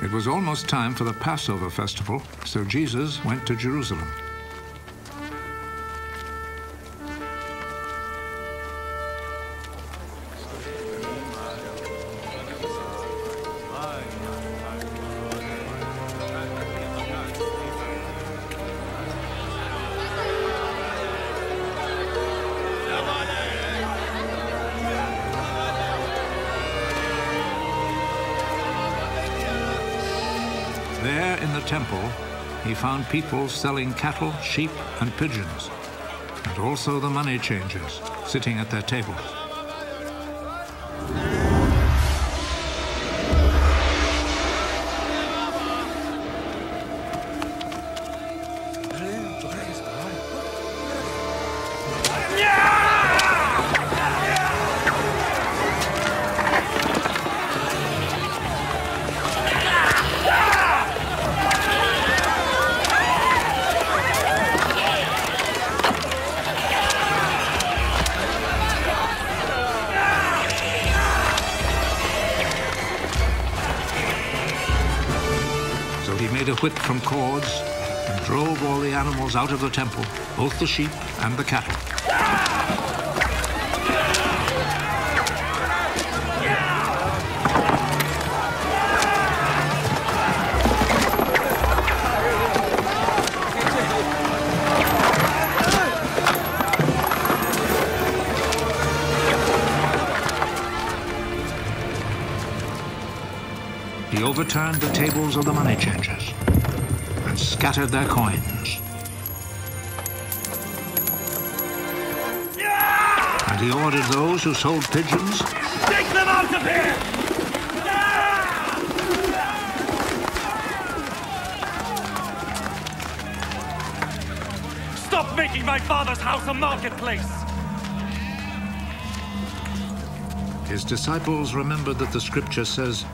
It was almost time for the Passover festival, so Jesus went to Jerusalem. There in the temple, he found people selling cattle, sheep, and pigeons, and also the money changers sitting at their tables. Made a whip from cords and drove all the animals out of the temple, both the sheep and the cattle. He overturned the tables of the money changers and scattered their coins. And he ordered those who sold pigeons Take them out of here! Stop making my father's house a marketplace! His disciples remembered that the scripture says,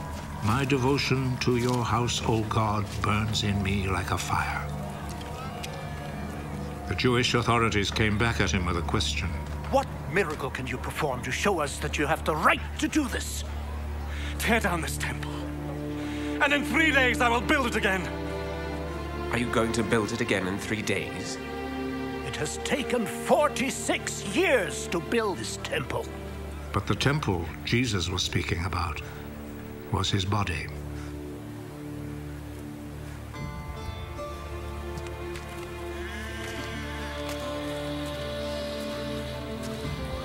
My devotion to your house, O God, burns in me like a fire. The Jewish authorities came back at him with a question. What miracle can you perform to show us that you have the right to do this? Tear down this temple. And in three days I will build it again. Are you going to build it again in three days? It has taken 46 years to build this temple. But the temple Jesus was speaking about was his body.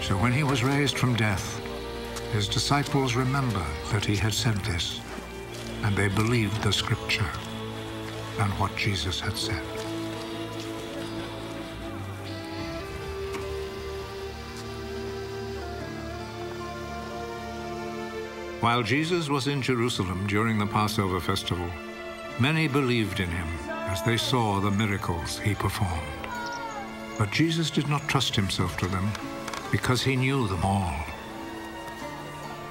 So when he was raised from death, his disciples remembered that he had said this, and they believed the scripture and what Jesus had said. While Jesus was in Jerusalem during the Passover festival, many believed in him as they saw the miracles he performed. But Jesus did not trust himself to them because he knew them all.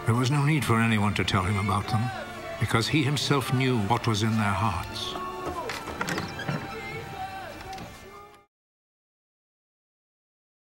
There was no need for anyone to tell him about them because he himself knew what was in their hearts.